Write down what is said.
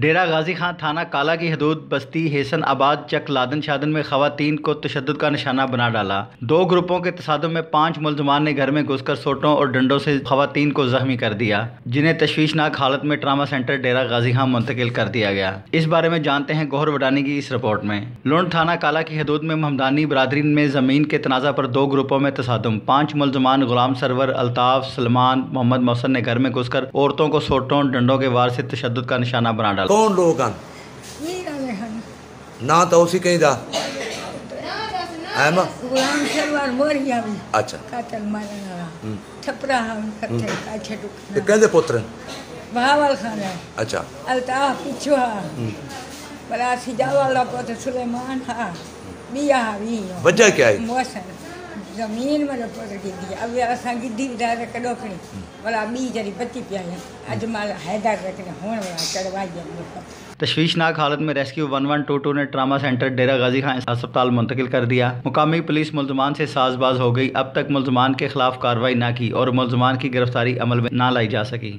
डेरा गाजी खान थाना काला की हदूद बस्ती हेसन आबाद चक लादन शादन में खातन को तशद का निशाना बना डाला। दो ग्रुपों के तसादम में पाँच मुलजमान ने घर में घुसकर सोटों और डंडों से खातन को जख्मी कर दिया, जिन्हें तशवीशनाक हालत में ट्रामा सेंटर डेरा गाजी खान मुंतकिल कर दिया गया। इस बारे में जानते हैं गौहर वडानी की इस रिपोर्ट में। लुंड थाना काला की हदूद में महमदानी बरदरी में ज़मीन के तनाज़ा पर दो ग्रुपों में तसादम। पाँच मुलजमान गुलाम सरवर अल्ताफ़ सलमान मोहम्मद मोहसन ने घर में घुसकर औरतों को सोटों डंडों के वार से तशद का निशाना बना डाला। ਕੌਣ ਲੋਕ ਹਨ ਇਹ ਵਾਲੇ ਹਨ ਨਾਂ ਤਾਂ ਉਸੇ ਕਹਿੰਦਾ ਐਮ ਗੁਲਾਮ ਸਰਵਾਰ ਮੋਰੀਆ ਵੀ ਅੱਛਾ ਕਾਤਲ ਮਾਰਨ ਵਾਲਾ ਥਪਰਾ ਹਨ ਕੱਥੇ ਕਾਛੇ ਤੇ ਟੁਕਣਾ ਕਹਿੰਦੇ ਪੁੱਤਰ ਬਹਾਵਲ ਖਾਨ ਹੈ ਅੱਛਾ ਅਲਤਾਫ ਪਿੱਛੋਂ ਹਾਂ ਬਲਾ ਸਿਜਾਵਾ ਦਾ ਪੁੱਤ ਸੁਲੇਮਾਨ ਹਾਂ ਬਿਆ ਵੀ ਵਜ੍ਹਾ ਕਿਆ ਹੈ ਮੋਸਨ ज़मीन में गिदी अब असां गिद्दी ॿुधाए रख भला बी जहिड़ी बची पिया अज माल माँ हैदर हालत में rescue one one two two ने ट्रामा सेंटर डेरा गाजी खान अस्पताल मुंतकिल कर दिया मुकामी पुलिस मुलजमान से साजबाज हो गई अब तक मुलजमान के खिलाफ कार्रवाई ना की और मुलजमान की गिरफ्तारी अमल में ना लाई जा सकी